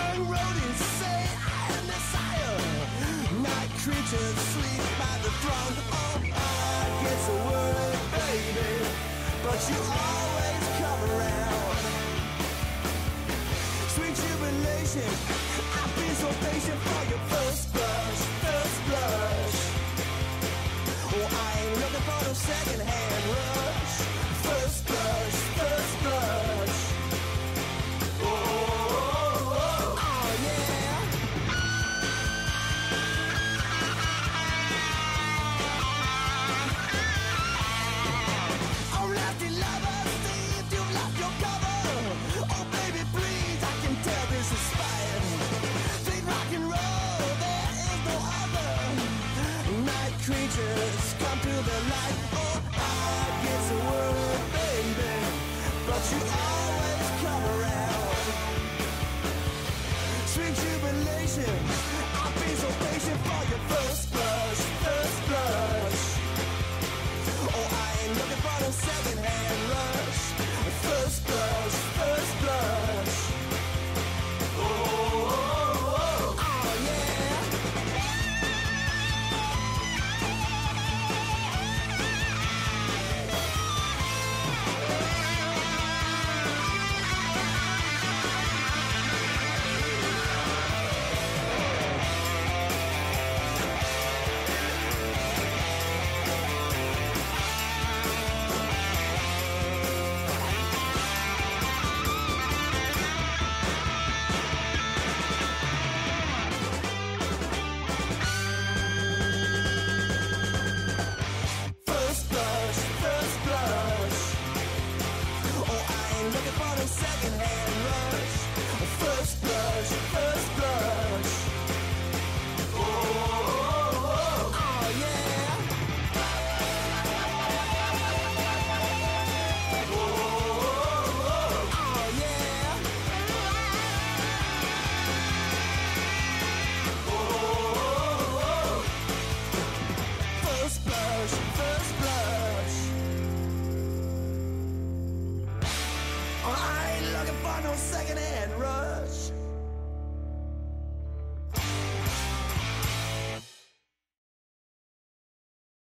wrong, wrong. creatures come to the light. Oh, I get to work, baby, but you always come around. Sweet jubilation, I've been so patient for your. second hand run.